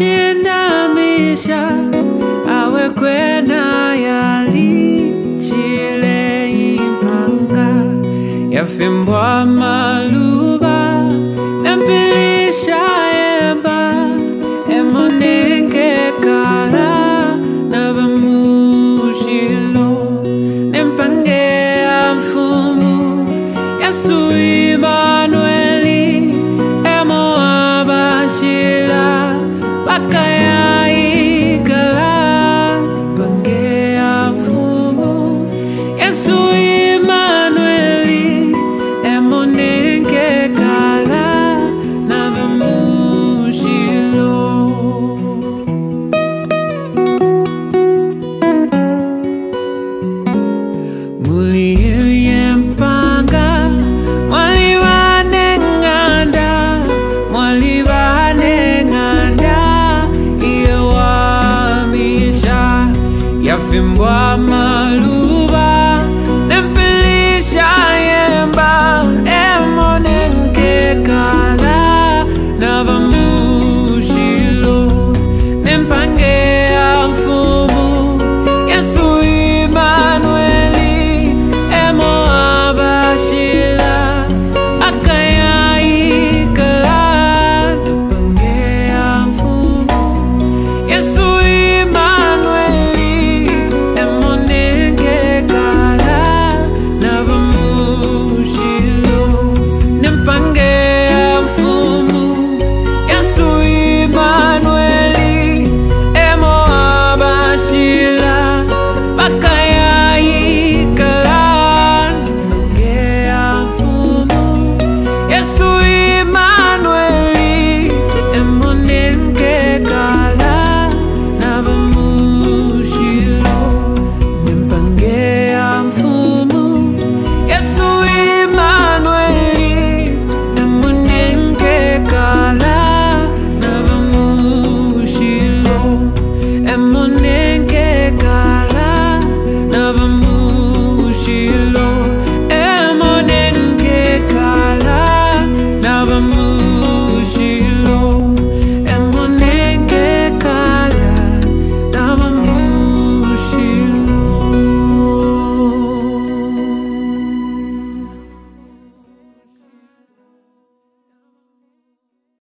maisha awe kwena yalichile impanga yafimbwa maluba nempilisha yemba emonenge kala nabamushilo nempange amfumu yesu imanueli yafimbwa maluva nempilisha yemba emonenkekala navamushilo nempange ya mfumu yesu yesu imanueli